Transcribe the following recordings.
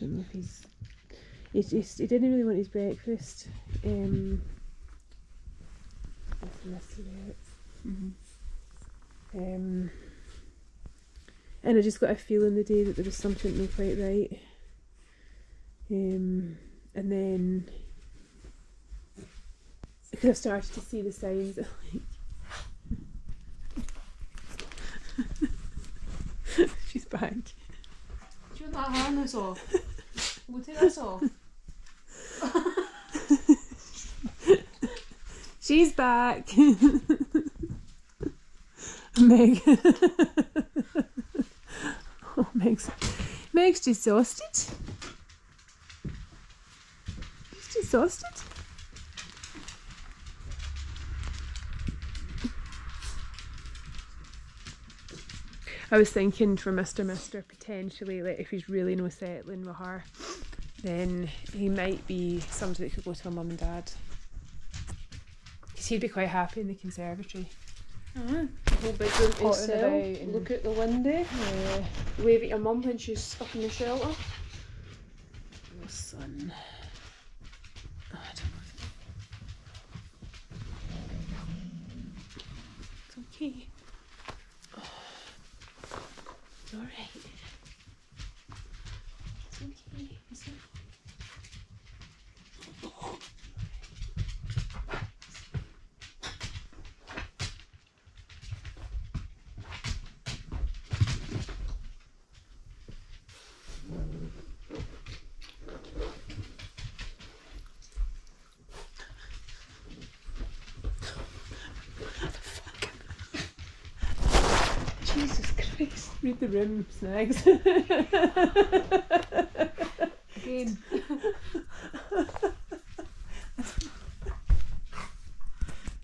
don't know if he's. He just he didn't really want his breakfast. Um, that's the cigarettes. Um, and I just got a feeling the day that there was something not quite right. Um, and then because I started to see the signs of like she's back. Do you want that harness off? We'll take this off. She's back. Meg. oh, Meg's, Meg's exhausted. She's exhausted. I was thinking for Mr. Mister potentially, like if he's really no settling with her, then he might be somebody that could go to her mum and dad. Because he'd be quite happy in the conservatory. Uh-huh. The whole bedroom Potting is about and- Look out the window. Yeah. Wave at your mum when she's up in the shelter. Oh, son. Oh, I don't know. It's okay. Oh. It's alright. It's okay. It's okay. Jesus Christ. Read the room, snags. Again.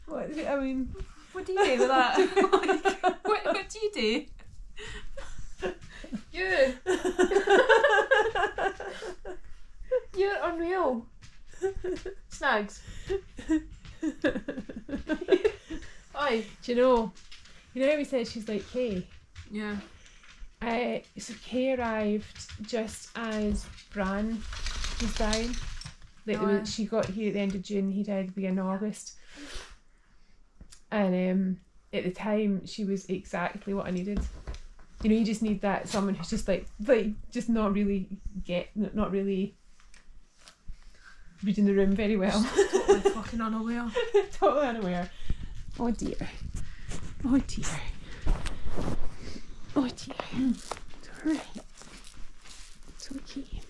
what? I mean, What do you do with that? Oh what, what do you do? You. You're unreal. Snags. Aye. do you know? You know how we said she's like Kay? Yeah. So Kay arrived just as Bran was dying. Like Oh, was, she got here at the end of June. He died at the beginning of August. And um, at the time, she was exactly what I needed. You know, you just need that someone who's just like, like, just not really get, not really reading the room very well. Totally fucking unaware. totally unaware. Oh dear. Oh dear. Oh dear. It's alright. Okay.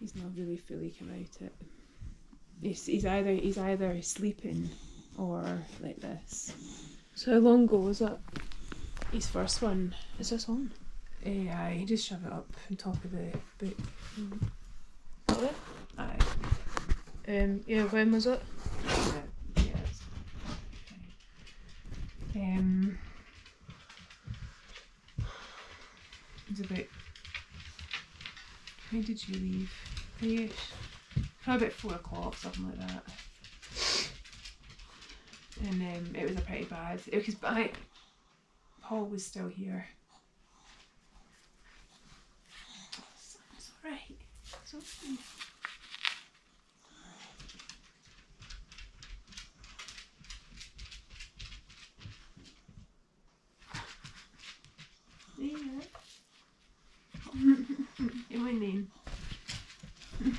He's not really fully come out it. He's, he's either he's either sleeping or like this. So how long ago was that? His first one, Is this on? yeah, he just shove it up on top of the book. It? Aye. Um, yeah, when was it? Yeah. Um, it's about. When did you leave? Three-ish. Probably about four o'clock, something like that. And um, it was a pretty bad. Because I, Paul was still here. It's alright. It's okay. Yeah. Your name. Do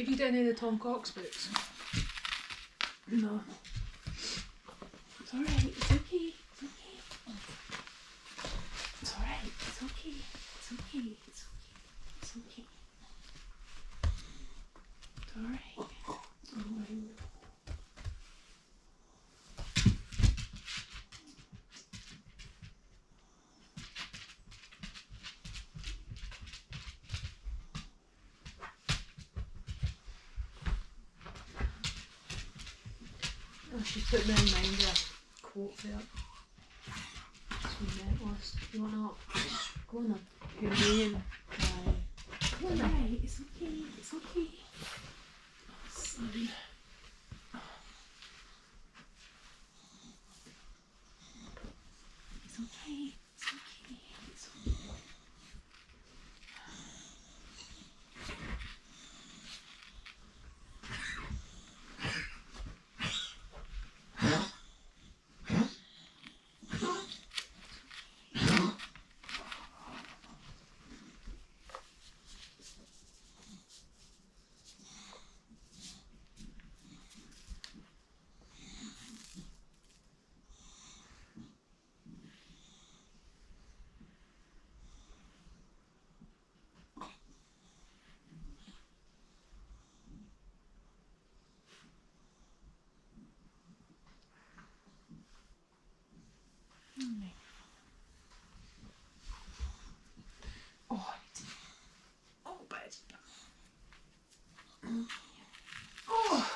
you read any of the Tom Cox books? No. It's alright, it's okay, it's okay. It's alright, it's okay, it's okay, it's okay, it's okay. It's alright. It's alright. She put me in mind of a quote there. It's relentless. You want to Go on then. Your name. Aye. It's okay. It's okay. It's okay. Oh, I need to. Oh, bed. Oh.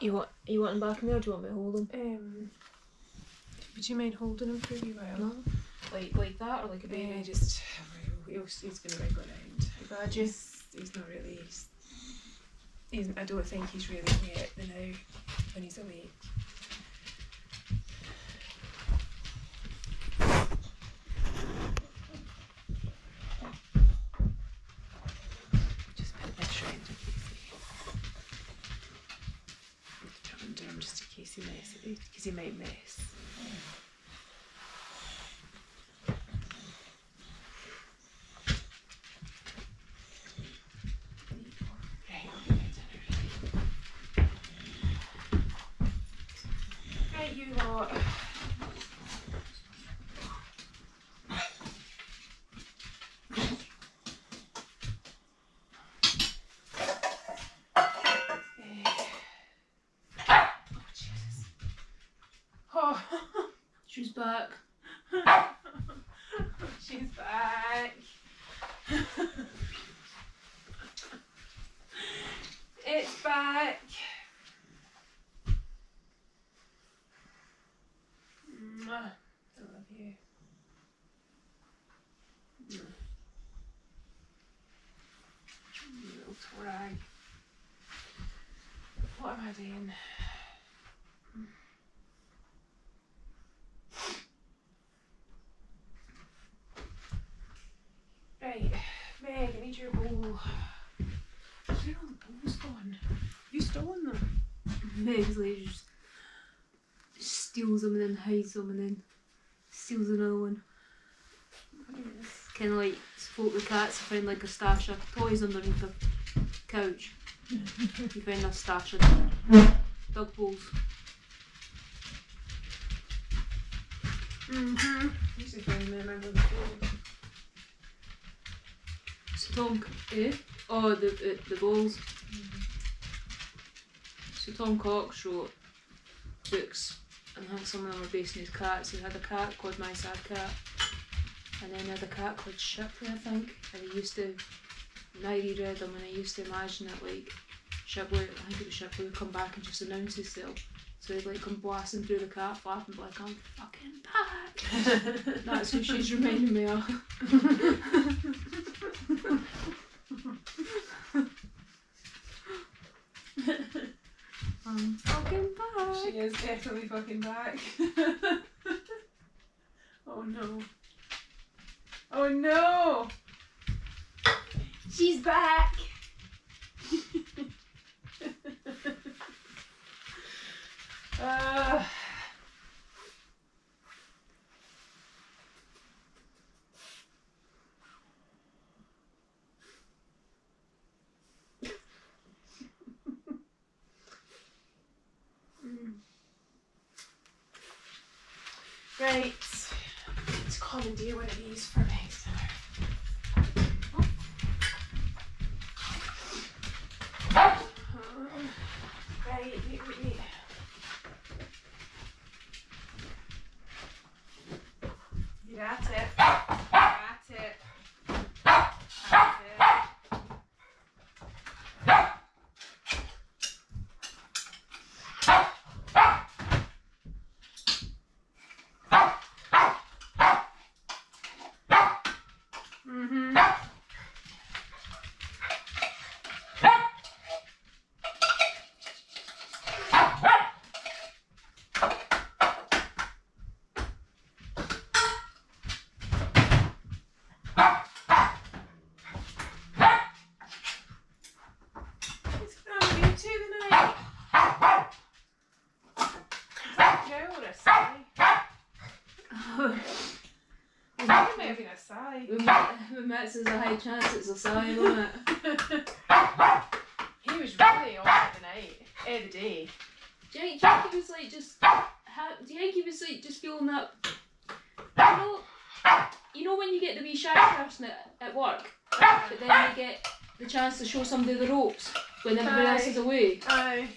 You want you want him back in there or do you want me to hold him? Um, would you mind holding him for a wee while? No. Like like that or like a Yeah, baby? just he's, he's going to wriggle around. But you. He's, he's not really. He's, he's, I don't think he's really wet the now when he's awake. Just put this round in case he. Under him just in case he mess because he might mess. Right, I'll get dinner ready. Right, you lot. Eh. Oh, Jesus. Oh, She's back. she's back. it's back. Mwah. I love you. Mwah. Little twag. I? Right, Meg, I need your bowl. Where are all the bowls gone? You stolen them? Meg's lady just steals them and then hides them and then steals another one. Kind of like spoke the cats to find like a stash of toys underneath the couch. You find a stash of dog balls. Mm-hmm. Used to find them under the floor. So Tom, Eh? oh the the, the balls. So Tom Cox wrote books, and I think some of them were based on his cats. He had a cat called My Sad Cat, and then he had a cat called Shipley, I think. And he used to, when I reread them, and I used to imagine that like Shipley, I think it was Shipley, would come back and just announce himself. So he'd like come blasting through the cat flap and be like, I'm fucking back. That's who she's reminding me of. I'm fucking back. She is definitely fucking back. oh no. Oh no! She's back! uh, right. Let's commandeer one of these for next right, wait, wait, wait. You're at it. You're at it. At it. It might have been a sigh. we met, we met, there's a high chance it's a sign, isn't it? He was really on for the night, eh, the day. Do you think, do you think he was like just? Ha- do you think he was like just feeling that? You know, you know when you get the wee shy person at, at work, but then you get the chance to show somebody the ropes when everybody else is away. Aye.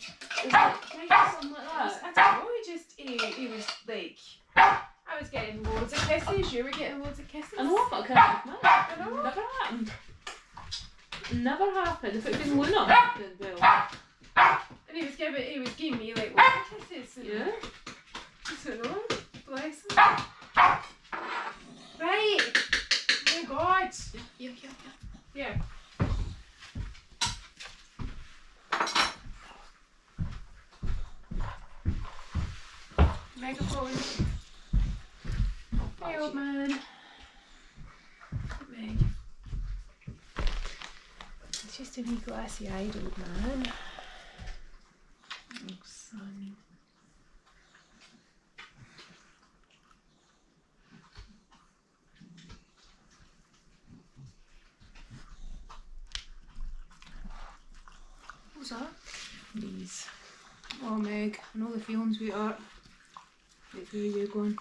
It's like, do you think something like I, that? I don't know, he just, he, he was like, I was getting loads of kisses, you were getting loads of kisses. I know, but I can't admit. I know. Never happened. Never happened. If it had been Luna, ah! then well, ah! ah! And he was giving, he was giving me like loads of kisses. And yeah. I don't oh, know, bless him. Right. Oh God. Yeah, yeah, yeah. Yeah. Megaphone. Hey, old man. Meg. It's just a wee glassy eyed old man. Oh, son. What's that? These. Oh, Meg, I know the feelings we are. Where are you going?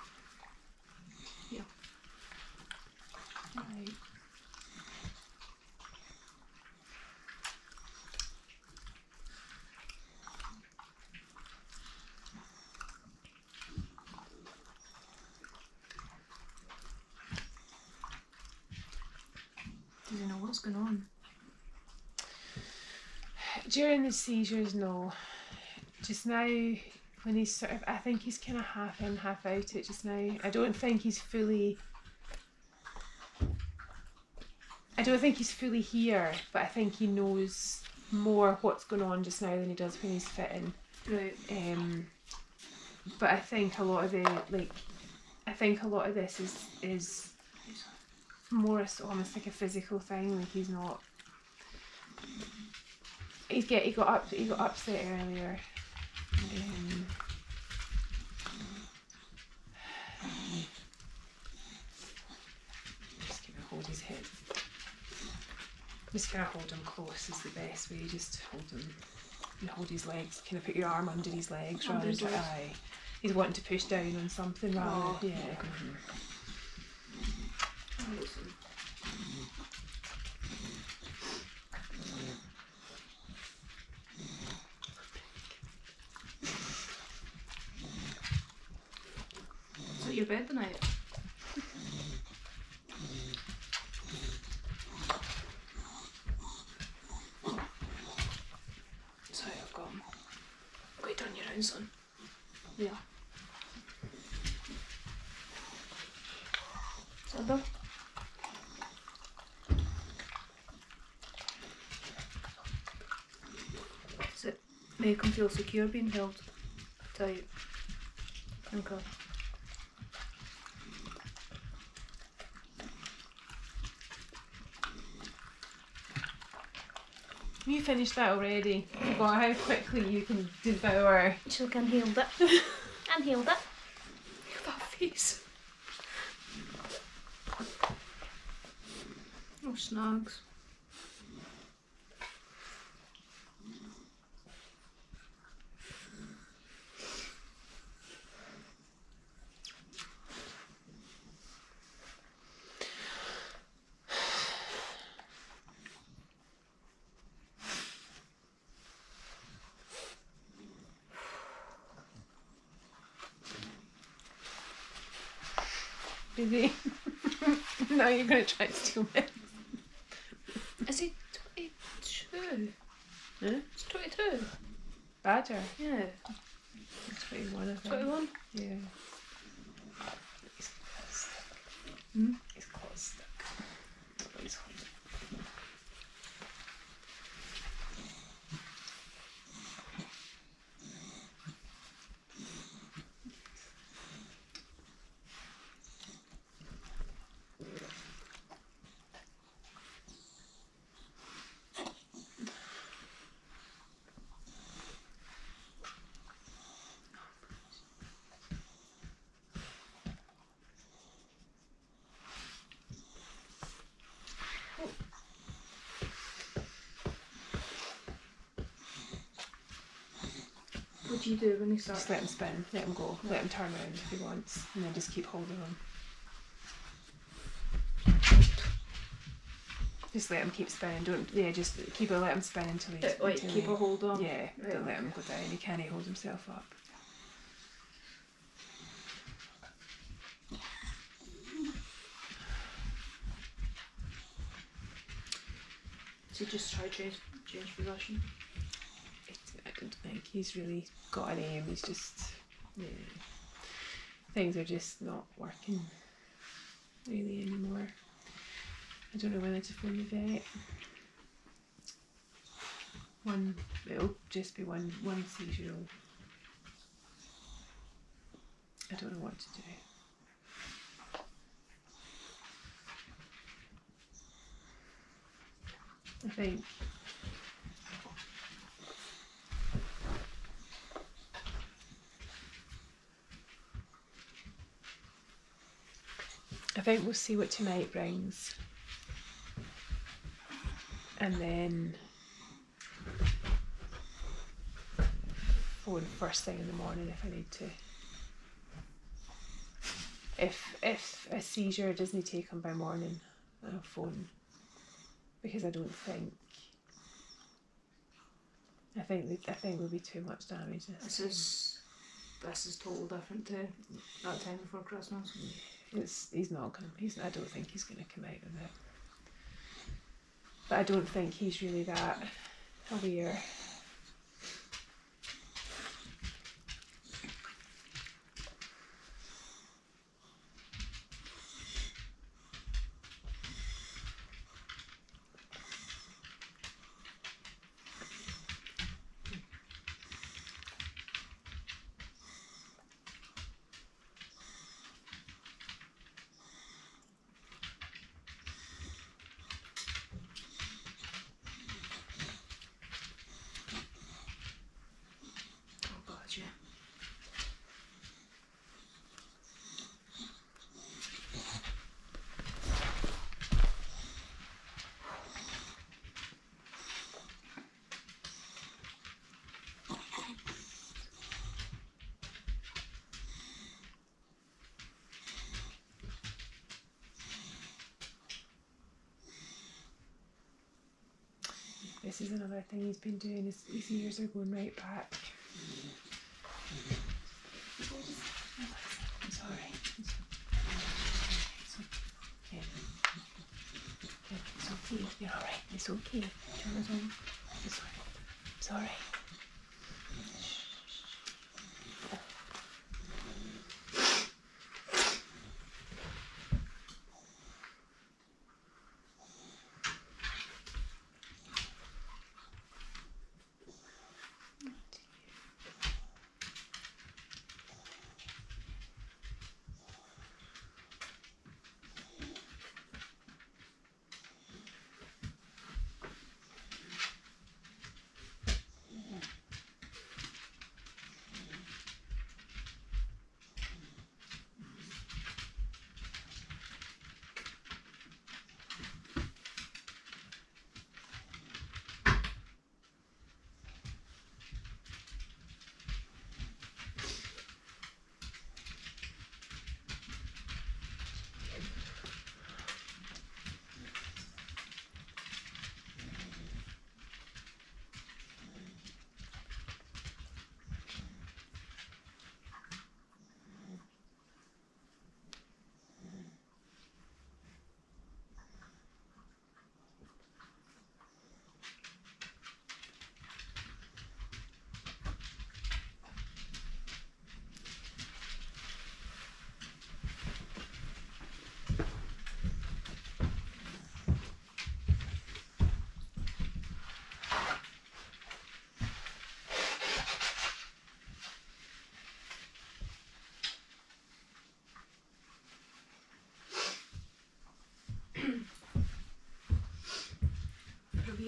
Going on? During the seizures, no. Just now, when he's sort of, I think he's kind of half in, half out it just now. I don't think he's fully. I don't think he's fully here, but I think he knows more what's going on just now than he does when he's fitting. Right. Um, but I think a lot of the like, I think a lot of this is is more almost like a physical thing. Like he's not. He's get he got up he got upset earlier. Um, just gonna hold his head. Just kind of hold him close is the best way. Just hold him and hold his legs. Kind of put your arm under his legs rather than aye. He's wanting to push down on something rather. Oh. yeah. Is it your bed tonight? Sorry, I've got 'em. Wait, turn you around, son. Yeah. Is that done? Does it make him feel secure being held tight? Okay. You finished that already. But how quickly you can devour. She inhaled it. inhaled it. Look at that face. Oh, snags. Busy. now you're gonna try to steal me. Is he 22? Huh? It's 22. Badger. Yeah. Twenty-one. I think. 21. Yeah. His claws stuck. Hmm? Did you do when he started? Just let him spin, let him go, let him turn around if he wants, and then just keep holding him. Just let him keep spinning. Don't yeah, just keep it. Let him spin until he's uh, Wait, until keep he- a hold on. Yeah, Right, don't let him go down. He can't hold himself up. So just try change change position. Think he's really got an aim. He's just yeah. Things are just not working really anymore. I don't know whether to phone the vet. One, it'll just be one one seizure. I don't know what to do. I think think we'll see what tonight brings. And then phone first thing in the morning if I need to. If if a seizure doesn't take him by morning, I'll phone. Because I don't think I think I think there'll be too much damage. this This is this is total different to that time before Christmas. It's he's not gonna. He's. I don't think he's gonna come out of it. But I don't think he's really that aware. Oh god, yeah. This is another thing he's been doing. His, his ears are going right back. It's okay. It's okay. You're all right. It's okay. It's. It's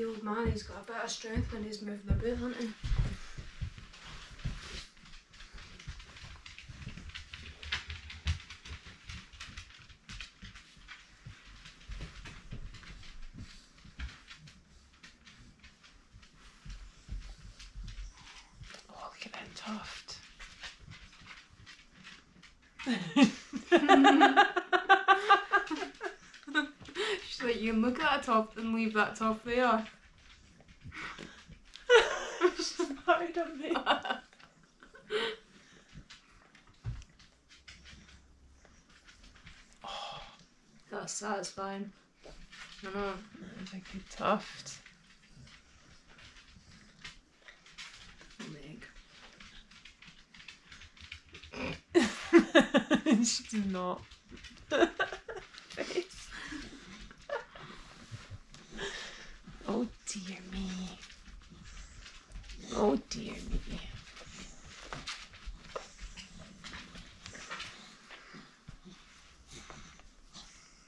old man, he's got a bit of strength when he's moving about hunting. Oh, look at that tough. She's like, you can look at a top and leave that top there. Hard on me. That's satisfying. I know. It's like a tuft. Leg. she did not.